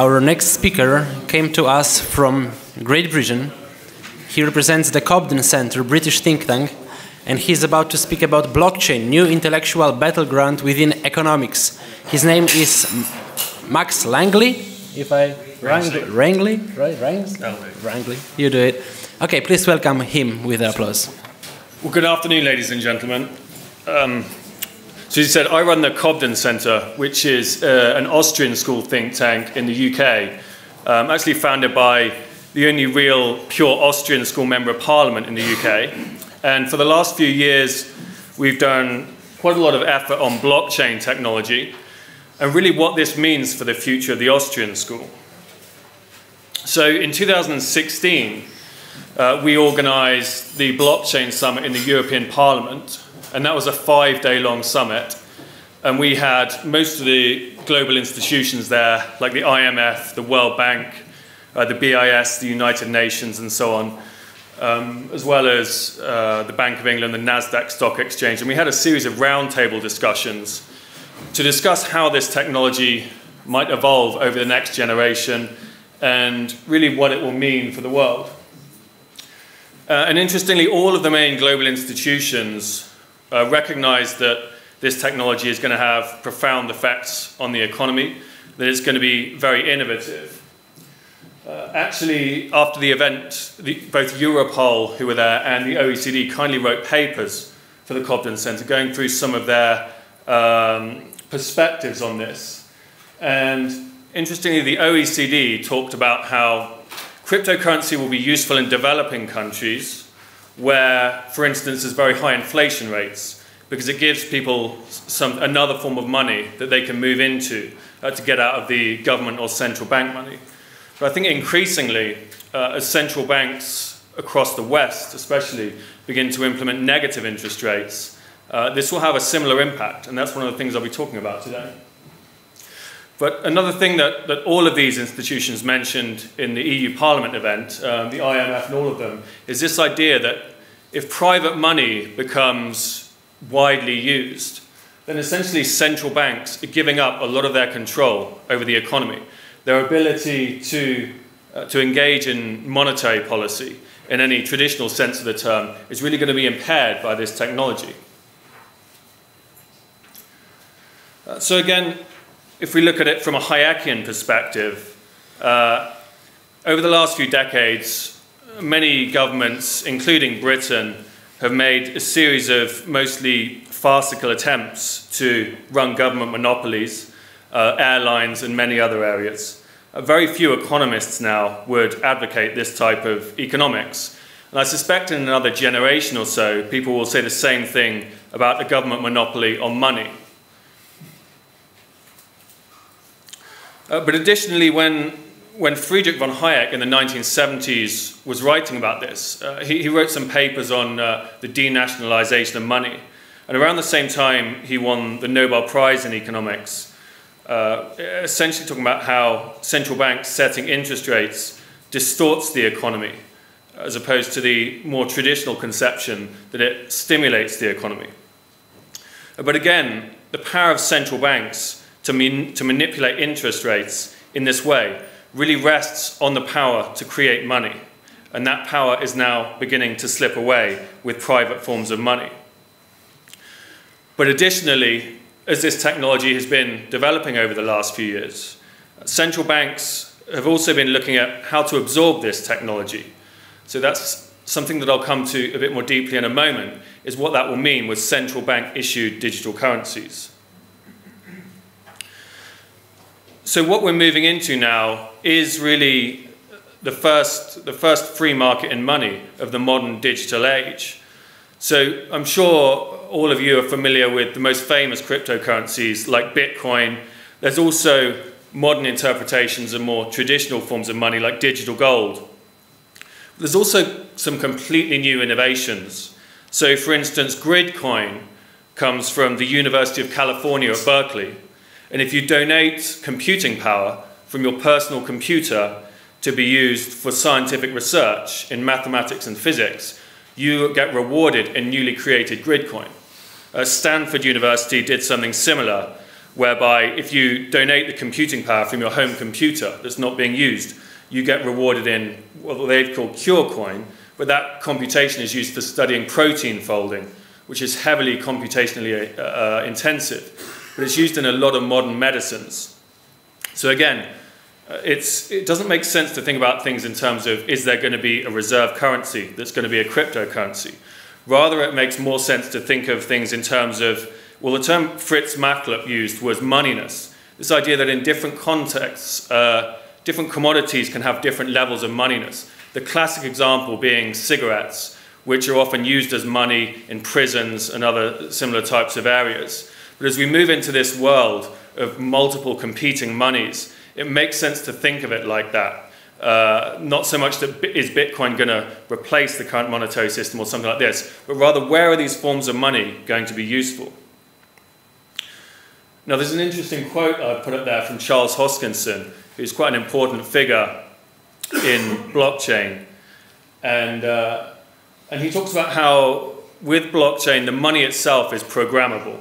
Our next speaker came to us from Great Britain. He represents the Cobden Centre, British think tank, and he's about to speak about blockchain, new intellectual battleground within economics. His name is Max Langley, if I Rangeley, right? Rangs? Rangeley. You do it. Okay, please welcome him with applause. Well, good afternoon, ladies and gentlemen. Um, so, you said, I run the Cobden Centre, which is uh, an Austrian school think tank in the UK, um, actually founded by the only real pure Austrian school member of parliament in the UK. And for the last few years, we've done quite a lot of effort on blockchain technology and really what this means for the future of the Austrian school. So in 2016, uh, we organised the Blockchain Summit in the European Parliament, and that was a five day long summit. And we had most of the global institutions there, like the IMF, the World Bank, uh, the BIS, the United Nations, and so on, um, as well as uh, the Bank of England, the NASDAQ Stock Exchange. And we had a series of roundtable discussions to discuss how this technology might evolve over the next generation and really what it will mean for the world. Uh, and interestingly, all of the main global institutions uh, recognize that this technology is going to have profound effects on the economy, that it's going to be very innovative. Uh, actually, after the event, the, both Europol, who were there, and the OECD kindly wrote papers for the Cobden Centre going through some of their um, perspectives on this. And interestingly, the OECD talked about how cryptocurrency will be useful in developing countries where, for instance, there's very high inflation rates because it gives people some, another form of money that they can move into uh, to get out of the government or central bank money. But I think increasingly, uh, as central banks across the West, especially, begin to implement negative interest rates, uh, this will have a similar impact, and that's one of the things I'll be talking about today. But another thing that, that all of these institutions mentioned in the EU Parliament event, um, the IMF and all of them, is this idea that if private money becomes widely used, then essentially central banks are giving up a lot of their control over the economy, their ability to, uh, to engage in monetary policy in any traditional sense of the term is really going to be impaired by this technology. Uh, so again, if we look at it from a Hayekian perspective, uh, over the last few decades, many governments, including Britain, have made a series of mostly farcical attempts to run government monopolies, uh, airlines, and many other areas. Uh, very few economists now would advocate this type of economics. And I suspect in another generation or so, people will say the same thing about a government monopoly on money. Uh, but additionally, when, when Friedrich von Hayek in the 1970s was writing about this, uh, he, he, wrote some papers on uh, the denationalization of money. And around the same time, he won the Nobel Prize in economics, uh, essentially talking about how central banks setting interest rates distorts the economy, as opposed to the more traditional conception that it stimulates the economy. But again, the power of central banks to, to manipulate interest rates in this way really rests on the power to create money. And that power is now beginning to slip away with private forms of money. But additionally, as this technology has been developing over the last few years, central banks have also been looking at how to absorb this technology. So that's something that I'll come to a bit more deeply in a moment, is what that will mean with central bank issued digital currencies. So what we're moving into now is really the first, the first free market in money of the modern digital age. So I'm sure all of you are familiar with the most famous cryptocurrencies like Bitcoin. There's also modern interpretations of more traditional forms of money like digital gold. There's also some completely new innovations. So for instance, Gridcoin comes from the University of California at Berkeley. And if you donate computing power from your personal computer to be used for scientific research in mathematics and physics, you get rewarded in newly created Gridcoin. Uh, Stanford University did something similar, whereby if you donate the computing power from your home computer that's not being used, you get rewarded in what they've called CureCoin, but that computation is used for studying protein folding, which is heavily computationally uh, uh intensive, but it's used in a lot of modern medicines. So again, uh, it doesn't make sense to think about things in terms of is there going to be a reserve currency that's going to be a cryptocurrency. Rather, it makes more sense to think of things in terms of, well, the term Fritz Machlup used was moneyness. This idea that in different contexts, uh, different commodities can have different levels of moneyness. The classic example being cigarettes, which are often used as money in prisons and other similar types of areas. But as we move into this world of multiple competing monies, it makes sense to think of it like that. Uh, not so much that is Bitcoin going to replace the current monetary system or something like this, but rather where are these forms of money going to be useful? Now, there's an interesting quote I've put up there from Charles Hoskinson, who's quite an important figure in blockchain. And, uh, and he talks about how, with blockchain, the money itself is programmable.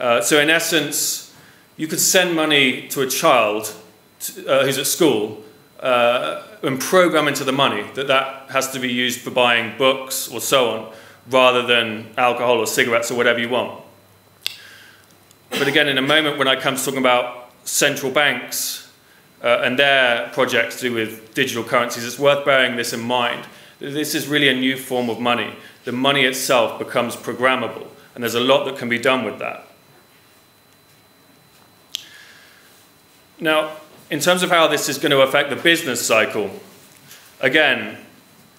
Uh, so, in essence, you could send money to a child to, uh, who's at school uh, and program into the money that that has to be used for buying books or so on, rather than alcohol or cigarettes or whatever you want. But again, in a moment when I come to talking about central banks uh, and their projects to do with digital currencies, it's worth bearing this in mind. This is really a new form of money. The money itself becomes programmable, and there's a lot that can be done with that. Now, in terms of how this is going to affect the business cycle, again,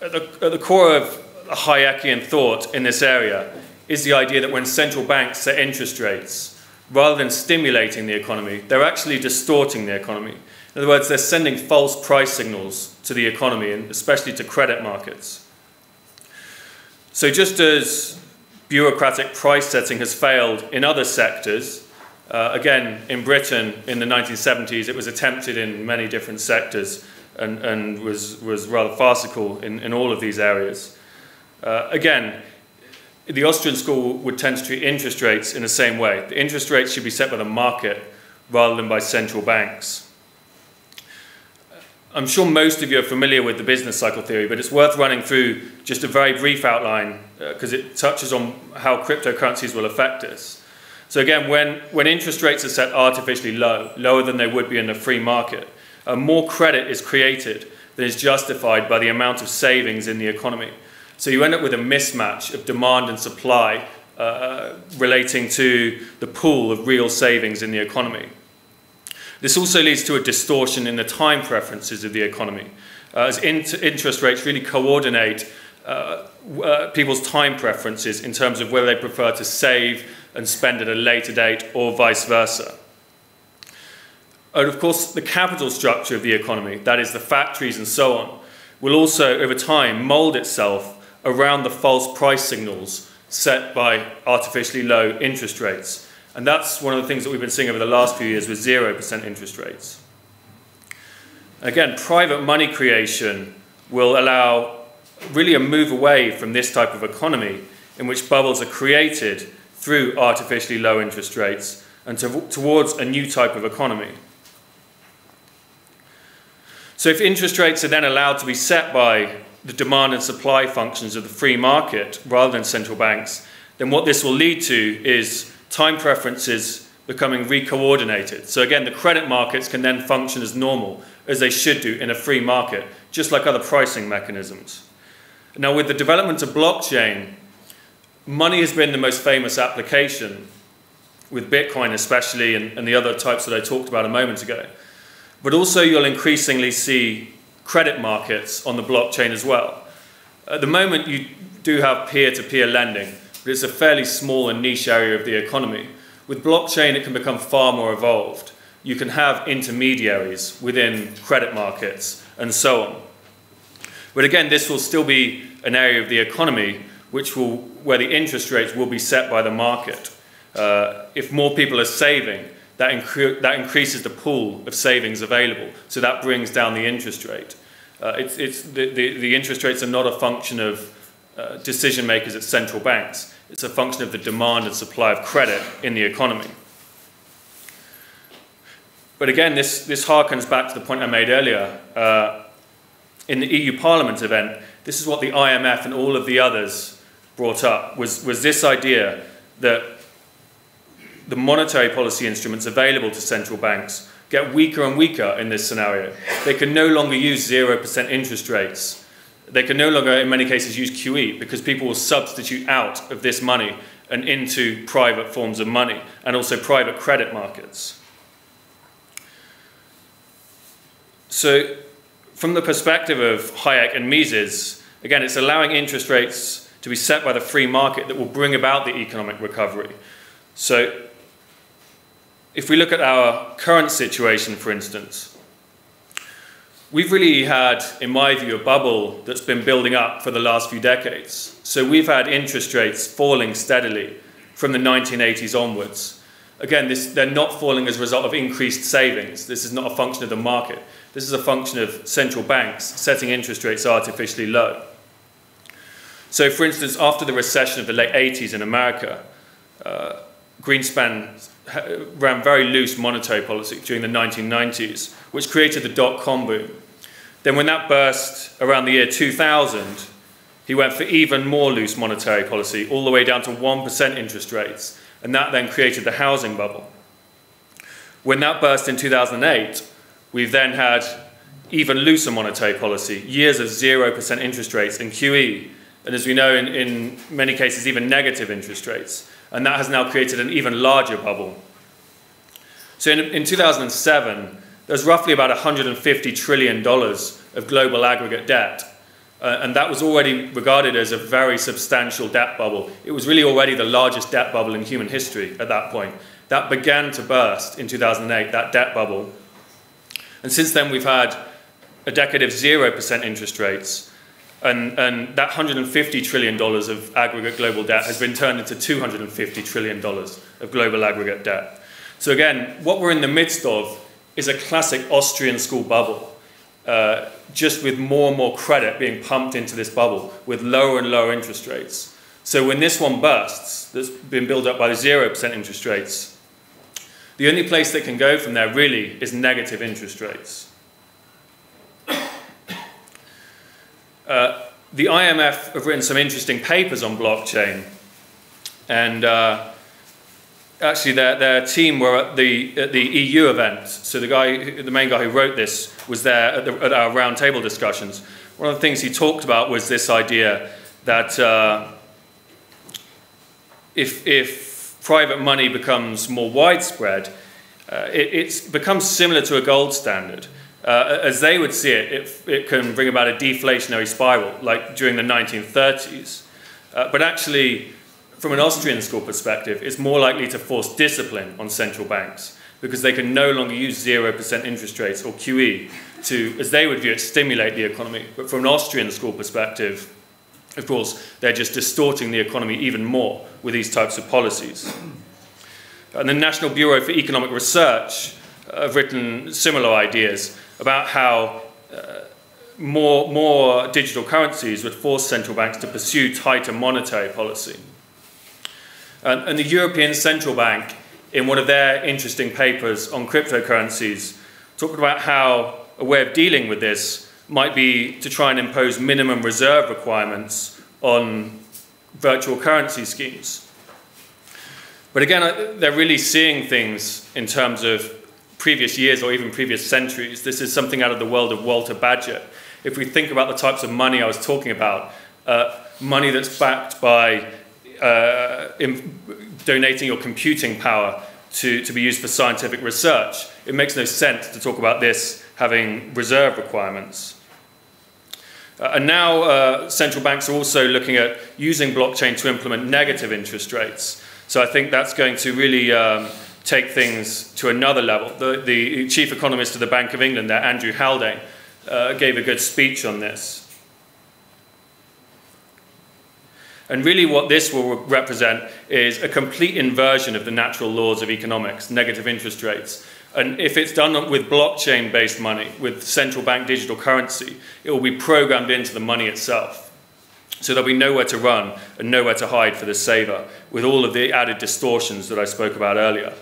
at the, at the core of Hayekian thought in this area is the idea that when central banks set interest rates, rather than stimulating the economy, they're actually distorting the economy. In other words, they're sending false price signals to the economy, and especially to credit markets. So, just as bureaucratic price setting has failed in other sectors, uh, again, in Britain in the 1970s, it was attempted in many different sectors and, and was, was rather farcical in, in all of these areas. Uh, again, the Austrian school would tend to treat interest rates in the same way. The interest rates should be set by the market rather than by central banks. I'm sure most of you are familiar with the business cycle theory, but it's worth running through just a very brief outline because uh, it touches on how cryptocurrencies will affect us. So again, when, when interest rates are set artificially low, lower than they would be in a free market, uh, more credit is created than is justified by the amount of savings in the economy. So you end up with a mismatch of demand and supply uh, relating to the pool of real savings in the economy. This also leads to a distortion in the time preferences of the economy, uh, as interest rates really coordinate uh, uh, people's time preferences in terms of whether they prefer to save and spend at a later date or vice versa. And of course, the capital structure of the economy, that is, the factories and so on, will also, over time, mould itself around the false price signals set by artificially low interest rates. And that's one of the things that we've been seeing over the last few years with 0% interest rates. Again, private money creation will allow really a move away from this type of economy in which bubbles are created through artificially low interest rates and to, towards a new type of economy. So, if interest rates are then allowed to be set by the demand and supply functions of the free market rather than central banks, then what this will lead to is time preferences becoming recoordinated. So, again, the credit markets can then function as normal, as they should do in a free market, just like other pricing mechanisms. Now, with the development of blockchain, money has been the most famous application, with Bitcoin especially, and, and the other types that I talked about a moment ago. But also, you'll increasingly see credit markets on the blockchain as well. At the moment, you do have peer to peer lending, but it's a fairly small and niche area of the economy. With blockchain, it can become far more evolved. You can have intermediaries within credit markets and so on. But again, this will still be an area of the economy which will, where the interest rates will be set by the market. Uh, if more people are saving, that, incre that increases the pool of savings available. So that brings down the interest rate. Uh, it's, it's the, the, the, interest rates are not a function of uh, decision makers at central banks. It's a function of the demand and supply of credit in the economy. But again, this, this harkens back to the point I made earlier. Uh, in the EU Parliament event, this is what the IMF and all of the others brought up, was, was this idea that the monetary policy instruments available to central banks get weaker and weaker in this scenario. They can no longer use 0% interest rates. They can no longer, in many cases, use QE because people will substitute out of this money and into private forms of money and also private credit markets. So, from the perspective of Hayek and Mises, again, it's allowing interest rates to be set by the free market that will bring about the economic recovery. So, if we look at our current situation, for instance, we've really had, in my view, a bubble that's been building up for the last few decades. So we've had interest rates falling steadily from the 1980s onwards. Again, this, they're not falling as a result of increased savings. This is not a function of the market. This is a function of central banks setting interest rates artificially low. So, for instance, after the recession of the late 80s in America, uh, Greenspan ran very loose monetary policy during the 1990s, which created the dot com boom. Then, when that burst around the year 2000, he went for even more loose monetary policy, all the way down to 1% interest rates, and that then created the housing bubble. When that burst in 2008, we've then had even looser monetary policy, years of 0% interest rates and QE, and as we know, in, in many cases, even negative interest rates and that has now created an even larger bubble. So in, in 2007, there's roughly about $150 trillion of global aggregate debt. Uh, and that was already regarded as a very substantial debt bubble. It was really already the largest debt bubble in human history at that point. That began to burst in 2008, that debt bubble. And since then, we've had a decade of 0% interest rates, and, and that $150 trillion of aggregate global debt has been turned into $250 trillion of global aggregate debt. So, again, what we're in the midst of is a classic Austrian school bubble, uh, just with more and more credit being pumped into this bubble with lower and lower interest rates. So, when this one bursts, that's been built up by the 0% interest rates, the only place that can go from there really is negative interest rates. Uh, the IMF have written some interesting papers on blockchain, and uh, actually their, their team were at the, at the EU event. So the guy, the main guy who wrote this, was there at, the, at our roundtable discussions. One of the things he talked about was this idea that uh, if, if private money becomes more widespread, uh, it, it becomes similar to a gold standard uh, as they would see it, it, it, can bring about a deflationary spiral, like during the 1930s. Uh, but actually, from an Austrian school perspective, it's more likely to force discipline on central banks because they can no longer use 0% interest rates or QE to, as they would view it, stimulate the economy. But from an Austrian school perspective, of course, they're just distorting the economy even more with these types of policies. And the National Bureau for Economic Research have written similar ideas about how uh, more, more digital currencies would force central banks to pursue tighter monetary policy. And, and the European Central Bank, in one of their interesting papers on cryptocurrencies, talked about how a way of dealing with this might be to try and impose minimum reserve requirements on virtual currency schemes. But again, they're really seeing things in terms of previous years or even previous centuries. This is something out of the world of Walter Bagehot. If we think about the types of money I was talking about, uh, money that's backed by uh, donating your computing power to, to be used for scientific research, it makes no sense to talk about this having reserve requirements. Uh, and now uh, central banks are also looking at using blockchain to implement negative interest rates. So I think that's going to really um, take things to another level. The, the chief economist of the Bank of England, there, Andrew Haldane, uh, gave a good speech on this. And really, what this will represent is a complete inversion of the natural laws of economics, negative interest rates. And if it's done with blockchain based money, with central bank digital currency, it will be programmed into the money itself. So there'll be nowhere to run and nowhere to hide for the saver, with all of the added distortions that I spoke about earlier.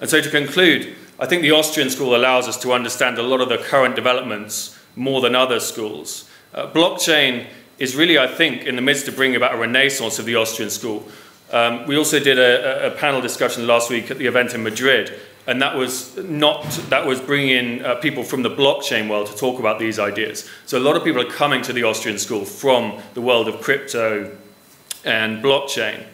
And so to conclude, I think the Austrian school allows us to understand a lot of the current developments more than other schools. Uh, blockchain is really, I think, in the midst of bringing about a renaissance of the Austrian school. Um, we also did a, a, panel discussion last week at the event in Madrid, and that was not that was bringing in uh, people from the blockchain world to talk about these ideas. So a lot of people are coming to the Austrian school from the world of crypto and blockchain.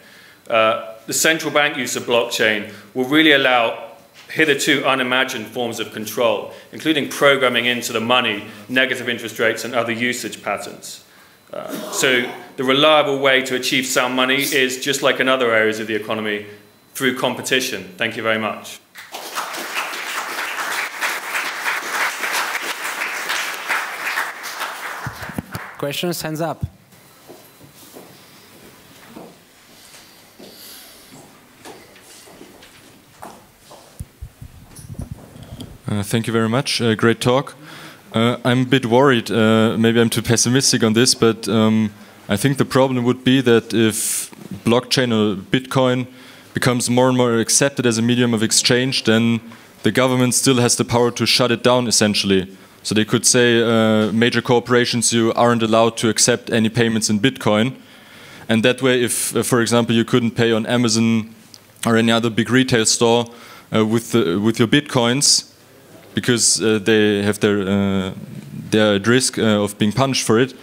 Uh, the central bank use of blockchain will really allow hitherto unimagined forms of control, including programming into the money negative interest rates and other usage patterns. Uh, so the reliable way to achieve sound money is just like in other areas of the economy through competition. Thank you very much. Questions, hands up. Uh, thank you very much. Uh, great talk. Uh, I'm a bit worried. Uh, maybe I'm too pessimistic on this, but um, I think the problem would be that if blockchain or Bitcoin becomes more and more accepted as a medium of exchange, then the government still has the power to shut it down, essentially. So they could say, uh, major corporations, you aren't allowed to accept any payments in Bitcoin. And that way, if, for example, you couldn't pay on Amazon or any other big retail store with, the, with your Bitcoins, because uh, they have their uh, they're at risk uh, of being punished for it,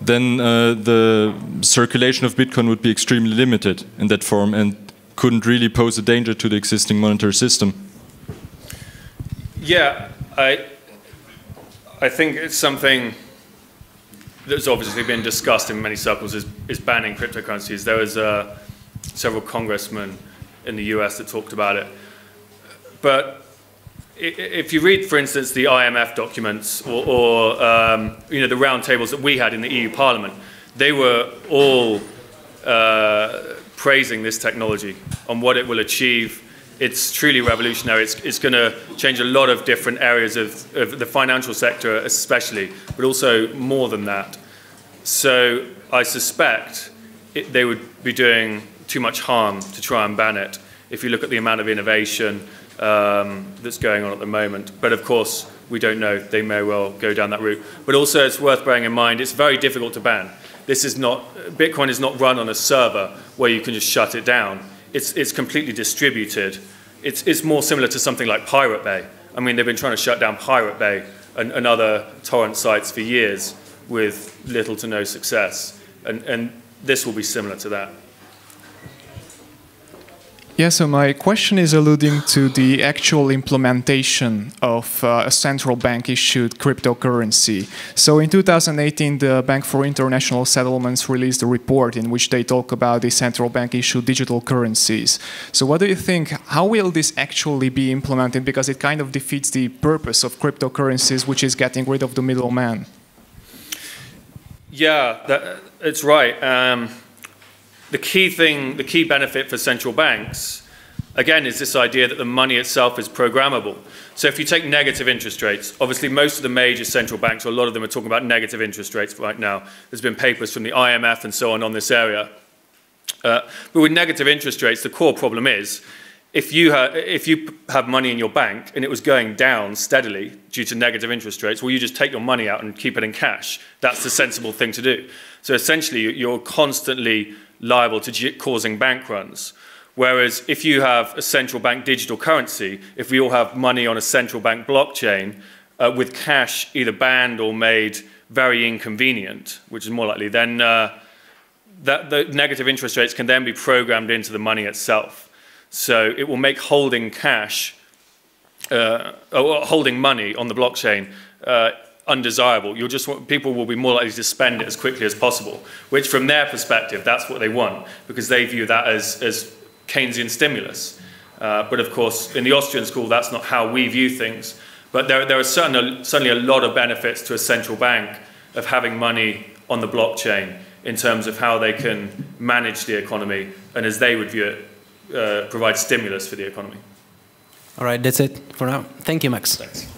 then the circulation of Bitcoin would be extremely limited in that form and couldn't really pose a danger to the existing monetary system. Yeah, I I think it's something that's obviously been discussed in many circles is, is banning cryptocurrencies. There was uh, several congressmen in the US that talked about it. But if you read, for instance, the IMF documents or, or um, you know, the roundtables that we had in the EU Parliament, they were all uh, praising this technology on what it will achieve. It's truly revolutionary. It's, it's going to change a lot of different areas of, of the financial sector, especially, but also more than that. So I suspect it, they would be doing too much harm to try and ban it. If you look at the amount of innovation, um, that's going on at the moment. But of course, we don't know. They may well go down that route. But also, it's worth bearing in mind it's very difficult to ban. This is not Bitcoin is not run on a server where you can just shut it down. It's it's completely distributed. It's it's more similar to something like Pirate Bay. I mean, they've been trying to shut down Pirate Bay and, and other torrent sites for years with little to no success. And and this will be similar to that. Yeah, so my question is alluding to the actual implementation of uh, a central bank issued cryptocurrency. So in 2018, the Bank for International Settlements released a report in which they talk about the central bank issued digital currencies. So what do you think? How will this actually be implemented? Because it kind of defeats the purpose of cryptocurrencies, which is getting rid of the middleman. Yeah, that, it's right. Um, the key thing, the key benefit for central banks, again, is this idea that the money itself is programmable. So if you take negative interest rates, obviously most of the major central banks, or a lot of them are talking about negative interest rates right now. There's been papers from the IMF and so on on this area. Uh, but with negative interest rates, the core problem is if you, if you have money in your bank and it was going down steadily due to negative interest rates, well, you just take your money out and keep it in cash. That's the sensible thing to do. So essentially, you're constantly liable to causing bank runs. Whereas if you have a central bank digital currency, if we all have money on a central bank blockchain uh, with cash either banned or made very inconvenient, which is more likely, then uh, that, the negative interest rates can then be programmed into the money itself. So it will make holding cash, uh, or holding money on the blockchain uh, undesirable. You'll just want, people will be more likely to spend it as quickly as possible, which from their perspective, that's what they want, because they view that as, as Keynesian stimulus. Uh, but of course, in the Austrian school, that's not how we view things. But there, there are certainly, certainly a lot of benefits to a central bank of having money on the blockchain in terms of how they can manage the economy and, as they would view it, uh, provide stimulus for the economy. All right, that's it for now. Thank you, Max. Thanks.